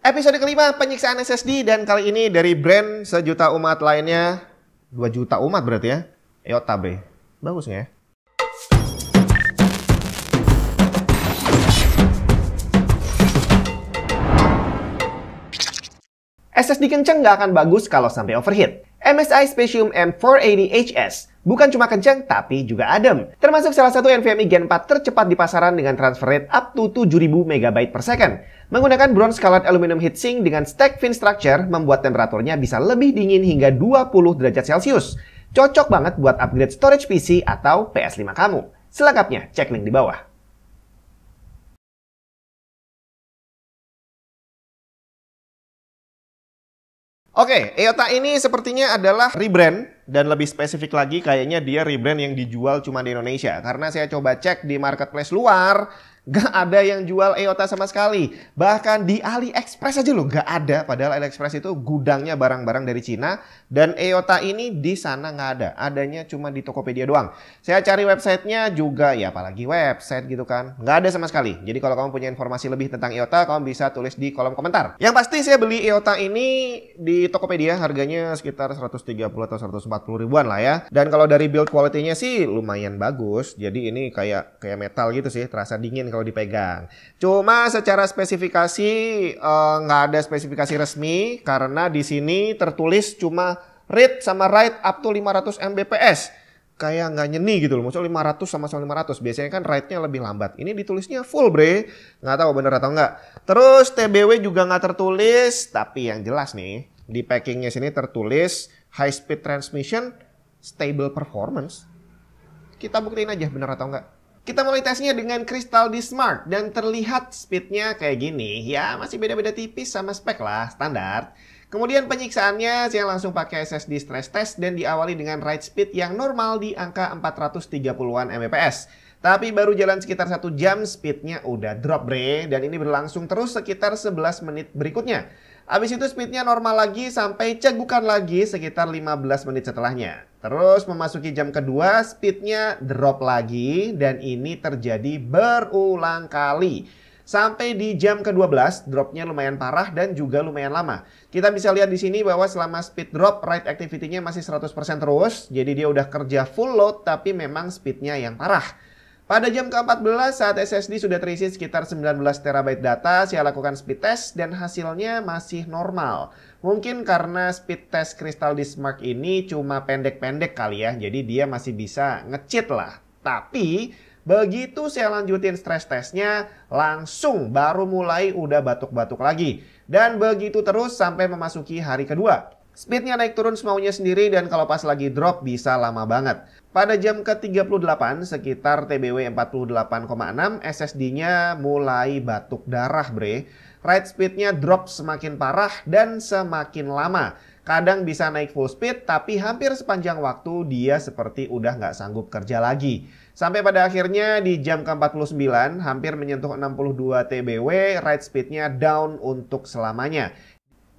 Episode kelima penyiksaan SSD dan kali ini dari brand sejuta umat lainnya. 2 juta umat berarti ya. EOTA B. Bagus ya? SSD kenceng nggak akan bagus kalau sampai overheat. MSI Spectrum M480HS bukan cuma kenceng tapi juga adem. Termasuk salah satu NVMe Gen 4 tercepat di pasaran dengan transfer rate up to 7000 MB per second. Menggunakan bronze colored aluminum heatsink dengan stack fin structure membuat temperaturnya bisa lebih dingin hingga 20 derajat Celcius. Cocok banget buat upgrade storage PC atau PS5 kamu. Selengkapnya cek link di bawah. Oke, EOTA ini sepertinya adalah rebrand dan lebih spesifik lagi kayaknya dia rebrand yang dijual cuma di Indonesia. Karena saya coba cek di marketplace luar, Gak ada yang jual EOTA sama sekali. Bahkan di AliExpress aja loh gak ada. Padahal AliExpress itu gudangnya barang-barang dari Cina. Dan EOTA ini di sana gak ada. Adanya cuma di Tokopedia doang. Saya cari websitenya juga ya apalagi website gitu kan. Gak ada sama sekali. Jadi kalau kamu punya informasi lebih tentang EOTA kamu bisa tulis di kolom komentar. Yang pasti saya beli EOTA ini di Tokopedia harganya sekitar 130 atau 140 ribuan lah ya. Dan kalau dari build quality-nya sih lumayan bagus. Jadi ini kayak kayak metal gitu sih. Terasa dingin kalau dipegang. Cuma secara spesifikasi eh, nggak uh, ada spesifikasi resmi karena di sini tertulis cuma read sama write up to 500 Mbps. Kayak nggak nyeni gitu loh. Maksudnya 500 sama sama 500. Biasanya kan write-nya lebih lambat. Ini ditulisnya full bre. Nggak tahu bener atau nggak. Terus TBW juga nggak tertulis. Tapi yang jelas nih. Di packingnya sini tertulis high speed transmission stable performance. Kita buktiin aja bener atau nggak. Kita mulai tesnya dengan Crystal D Smart dan terlihat speednya kayak gini. Ya masih beda-beda tipis sama spek lah, standar. Kemudian penyiksaannya saya langsung pakai SSD stress test dan diawali dengan write speed yang normal di angka 430-an Mbps. Tapi baru jalan sekitar satu jam speednya udah drop bre dan ini berlangsung terus sekitar 11 menit berikutnya. Habis itu speednya normal lagi sampai cegukan lagi sekitar 15 menit setelahnya. Terus memasuki jam kedua speednya drop lagi dan ini terjadi berulang kali. Sampai di jam ke-12 dropnya lumayan parah dan juga lumayan lama. Kita bisa lihat di sini bahwa selama speed drop write activity-nya masih 100% terus. Jadi dia udah kerja full load tapi memang speednya yang parah. Pada jam ke-14 saat SSD sudah terisi sekitar 19 TB data, saya lakukan speed test dan hasilnya masih normal. Mungkin karena speed test Crystal Dismark ini cuma pendek-pendek kali ya, jadi dia masih bisa ngecit lah. Tapi begitu saya lanjutin stress testnya, langsung baru mulai udah batuk-batuk lagi. Dan begitu terus sampai memasuki hari kedua. Speednya naik turun semaunya sendiri dan kalau pas lagi drop bisa lama banget. Pada jam ke-38 sekitar TBW 48,6 SSD-nya mulai batuk darah bre. Write speed-nya drop semakin parah dan semakin lama. Kadang bisa naik full speed tapi hampir sepanjang waktu dia seperti udah nggak sanggup kerja lagi. Sampai pada akhirnya di jam ke-49 hampir menyentuh 62 TBW, write speed-nya down untuk selamanya.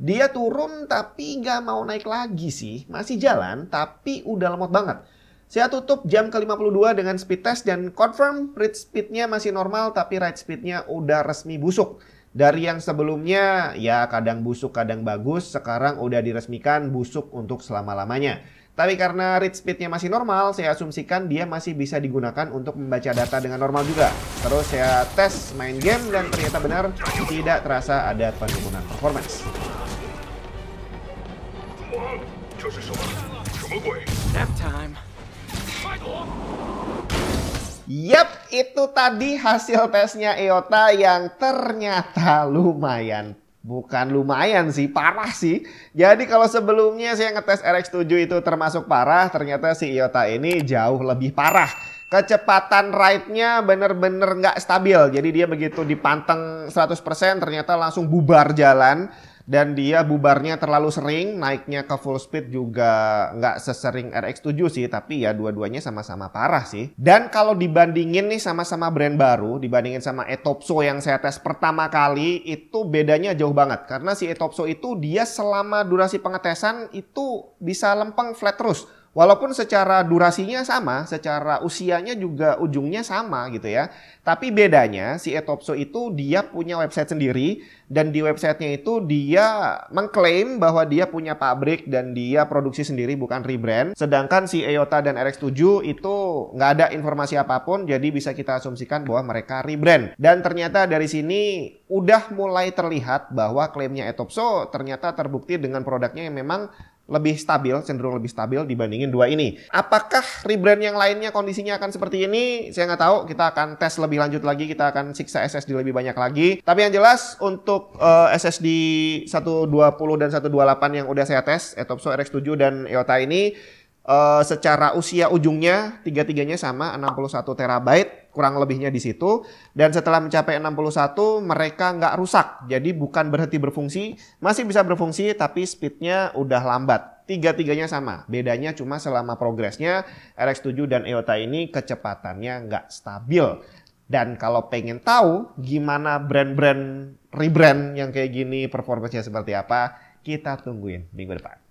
Dia turun tapi nggak mau naik lagi sih. Masih jalan tapi udah lemot banget. Saya tutup jam ke-52 dengan speed test dan confirm read speednya masih normal tapi write speednya udah resmi busuk. Dari yang sebelumnya ya kadang busuk kadang bagus, sekarang udah diresmikan busuk untuk selama-lamanya. Tapi karena read speednya masih normal, saya asumsikan dia masih bisa digunakan untuk membaca data dengan normal juga. Terus saya tes main game dan ternyata benar tidak terasa ada penurunan performance. Nap time. Yap, itu tadi hasil tesnya EOTA yang ternyata lumayan. Bukan lumayan sih, parah sih. Jadi kalau sebelumnya saya ngetes RX7 itu termasuk parah, ternyata si EOTA ini jauh lebih parah. Kecepatan ride-nya bener-bener nggak stabil. Jadi dia begitu dipanteng 100% ternyata langsung bubar jalan dan dia bubarnya terlalu sering, naiknya ke full speed juga nggak sesering RX7 sih, tapi ya dua-duanya sama-sama parah sih. Dan kalau dibandingin nih sama-sama brand baru, dibandingin sama Etopso yang saya tes pertama kali, itu bedanya jauh banget. Karena si Etopso itu dia selama durasi pengetesan itu bisa lempeng flat terus. Walaupun secara durasinya sama, secara usianya juga ujungnya sama gitu ya. Tapi bedanya si Etopso itu dia punya website sendiri dan di websitenya itu dia mengklaim bahwa dia punya pabrik dan dia produksi sendiri bukan rebrand. Sedangkan si EOTA dan RX7 itu nggak ada informasi apa pun jadi bisa kita asumsikan bahwa mereka rebrand. Dan ternyata dari sini udah mulai terlihat bahwa klaimnya Etopso ternyata terbukti dengan produknya yang memang lebih stabil, cenderung lebih stabil dibandingin dua ini. Apakah rebrand yang lainnya kondisinya akan seperti ini? Saya nggak tahu. Kita akan tes lebih lanjut lagi. Kita akan siksa SSD lebih banyak lagi. Tapi yang jelas untuk uh, SSD 120 dan 128 yang udah saya tes, Etopso RX7 dan EOTA ini uh, secara usia ujungnya tiga-tiganya sama 61 terabyte kurang lebihnya di situ. Dan setelah mencapai 61 mereka nggak rusak. Jadi bukan berhenti berfungsi masih bisa berfungsi tapi speednya udah lambat. Tiga-tiganya sama. Bedanya cuma selama progresnya RX7 dan EOTA ini kecepatannya nggak stabil. Dan kalau pengen tahu gimana brand-brand rebrand yang kayak gini performanya seperti apa kita tungguin minggu depan